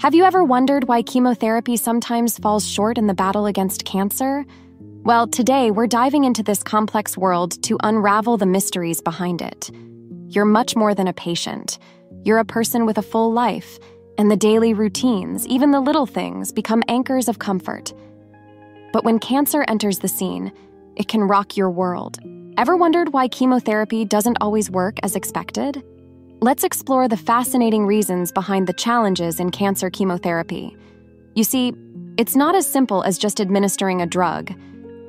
Have you ever wondered why chemotherapy sometimes falls short in the battle against cancer? Well, today we're diving into this complex world to unravel the mysteries behind it. You're much more than a patient. You're a person with a full life, and the daily routines, even the little things, become anchors of comfort. But when cancer enters the scene, it can rock your world. Ever wondered why chemotherapy doesn't always work as expected? Let's explore the fascinating reasons behind the challenges in cancer chemotherapy. You see, it's not as simple as just administering a drug.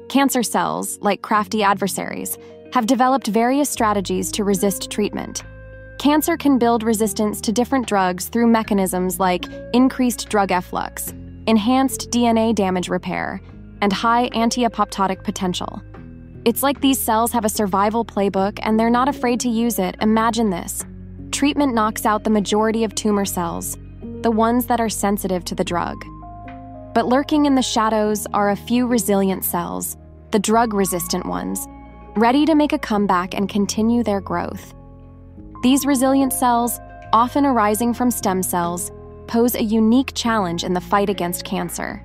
Cancer cells, like crafty adversaries, have developed various strategies to resist treatment. Cancer can build resistance to different drugs through mechanisms like increased drug efflux, enhanced DNA damage repair, and high anti apoptotic potential. It's like these cells have a survival playbook and they're not afraid to use it. Imagine this treatment knocks out the majority of tumor cells, the ones that are sensitive to the drug. But lurking in the shadows are a few resilient cells, the drug resistant ones, ready to make a comeback and continue their growth. These resilient cells, often arising from stem cells, pose a unique challenge in the fight against cancer.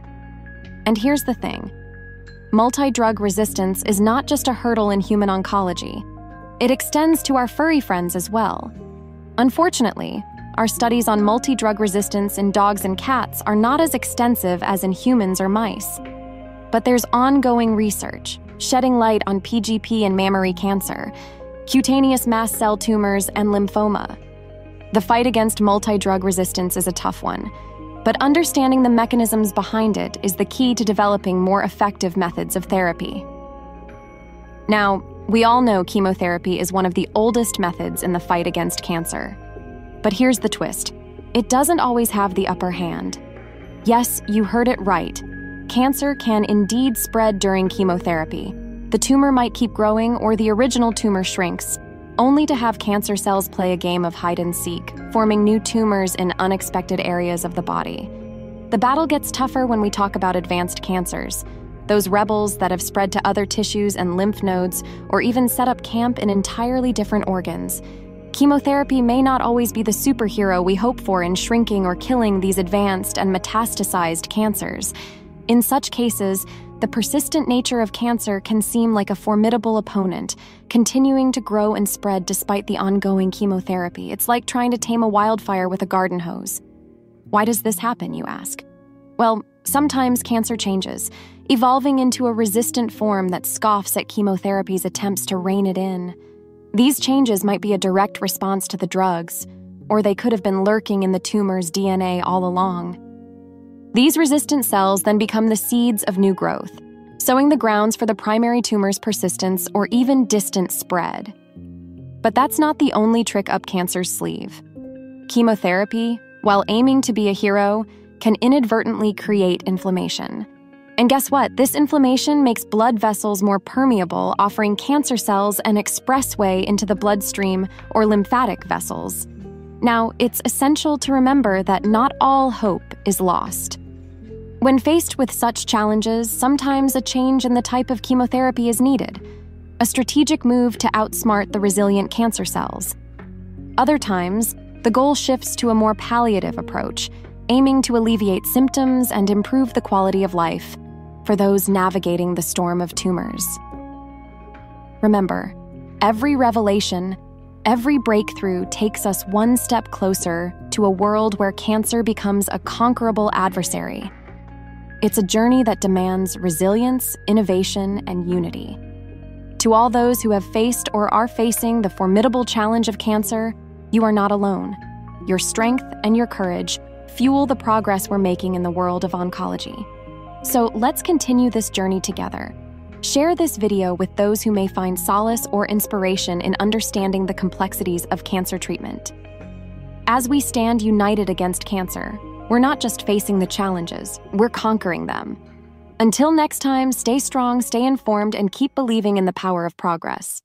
And here's the thing multi drug resistance is not just a hurdle in human oncology, it extends to our furry friends as well. Unfortunately, our studies on multi drug resistance in dogs and cats are not as extensive as in humans or mice. But there's ongoing research shedding light on PGP and mammary cancer, cutaneous mast cell tumors, and lymphoma. The fight against multi drug resistance is a tough one, but understanding the mechanisms behind it is the key to developing more effective methods of therapy. Now, we all know chemotherapy is one of the oldest methods in the fight against cancer. But here's the twist it doesn't always have the upper hand. Yes, you heard it right. Cancer can indeed spread during chemotherapy. The tumor might keep growing or the original tumor shrinks, only to have cancer cells play a game of hide and seek, forming new tumors in unexpected areas of the body. The battle gets tougher when we talk about advanced cancers those rebels that have spread to other tissues and lymph nodes, or even set up camp in entirely different organs. Chemotherapy may not always be the superhero we hope for in shrinking or killing these advanced and metastasized cancers. In such cases, the persistent nature of cancer can seem like a formidable opponent, continuing to grow and spread despite the ongoing chemotherapy. It's like trying to tame a wildfire with a garden hose. Why does this happen, you ask? Well, sometimes cancer changes, evolving into a resistant form that scoffs at chemotherapy's attempts to rein it in. These changes might be a direct response to the drugs, or they could have been lurking in the tumor's DNA all along. These resistant cells then become the seeds of new growth, sowing the grounds for the primary tumor's persistence or even distant spread. But that's not the only trick up cancer's sleeve. Chemotherapy, while aiming to be a hero, can inadvertently create inflammation. And guess what? This inflammation makes blood vessels more permeable, offering cancer cells an expressway into the bloodstream or lymphatic vessels. Now, it's essential to remember that not all hope is lost. When faced with such challenges, sometimes a change in the type of chemotherapy is needed, a strategic move to outsmart the resilient cancer cells. Other times, the goal shifts to a more palliative approach, aiming to alleviate symptoms and improve the quality of life for those navigating the storm of tumors. Remember, every revelation, every breakthrough takes us one step closer to a world where cancer becomes a conquerable adversary. It's a journey that demands resilience, innovation, and unity. To all those who have faced or are facing the formidable challenge of cancer, you are not alone. Your strength and your courage fuel the progress we're making in the world of oncology. So let's continue this journey together. Share this video with those who may find solace or inspiration in understanding the complexities of cancer treatment. As we stand united against cancer, we're not just facing the challenges, we're conquering them. Until next time, stay strong, stay informed, and keep believing in the power of progress.